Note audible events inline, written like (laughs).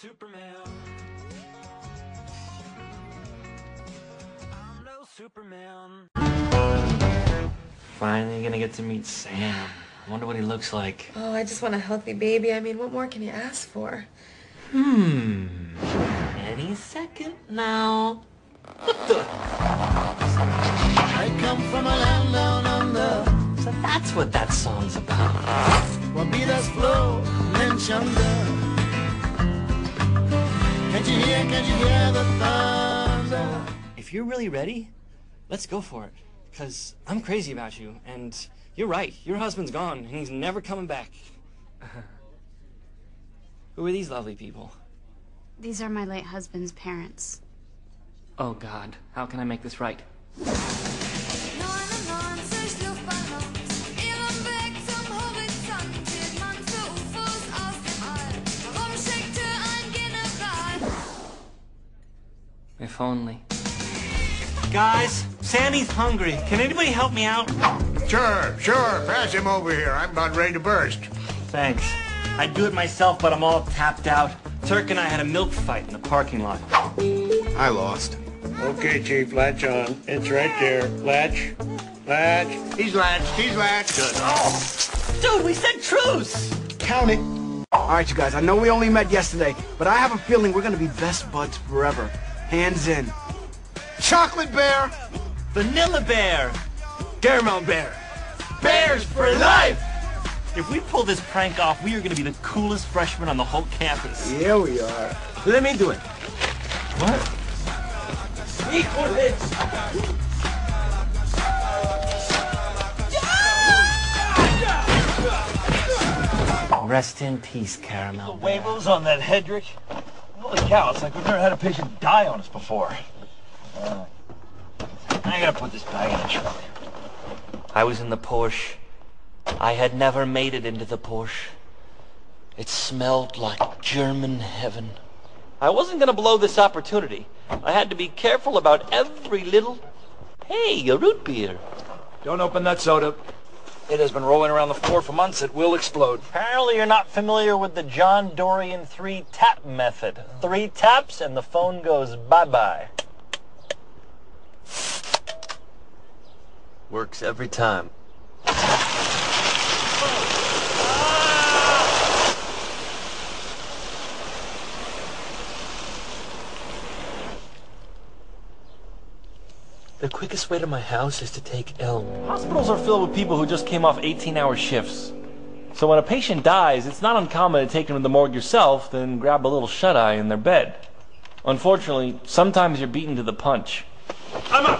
Superman. I'm no Superman. Finally gonna get to meet Sam. I wonder what he looks like. Oh, I just want a healthy baby. I mean, what more can you ask for? Hmm. Any second now. What the? I come from a land down under. So that's what that song's about. Where beaters flow, lynch under. Can't you hear, can't you hear the thunder? If you're really ready, let's go for it. Because I'm crazy about you, and you're right. Your husband's gone, and he's never coming back. (laughs) Who are these lovely people? These are my late husband's parents. Oh, God. How can I make this right? If only. Guys, Sammy's hungry. Can anybody help me out? Sure, sure. Pass him over here. I'm about ready to burst. Thanks. I'd do it myself, but I'm all tapped out. Turk and I had a milk fight in the parking lot. I lost. Okay, Chief, latch on. It's right there. Latch. Latch. He's latched. He's latched. Good. Oh! Dude, we said truce! Count it. All right, you guys, I know we only met yesterday, but I have a feeling we're gonna be best buds forever. Hands in. Chocolate bear. Vanilla Bear! Caramel bear. Bears for life! If we pull this prank off, we are going to be the coolest freshmen on the whole campus. Yeah, we are. Let me do it. What? Rest in peace, Caramel. Bear. Huevos on that Hedrick. Holy cow, it's like we've never had a patient die on us before. Uh, I gotta put this bag in the trunk. I was in the Porsche. I had never made it into the Porsche. It smelled like German heaven. I wasn't going to blow this opportunity. I had to be careful about every little... Hey, a root beer. Don't open that soda. It has been rolling around the floor for months. It will explode. Apparently you're not familiar with the John Dorian three tap method. Three taps and the phone goes bye-bye. Works every time. The quickest way to my house is to take Elm. Hospitals are filled with people who just came off 18-hour shifts. So when a patient dies, it's not uncommon to take them to the morgue yourself, then grab a little shut-eye in their bed. Unfortunately, sometimes you're beaten to the punch. I'm up.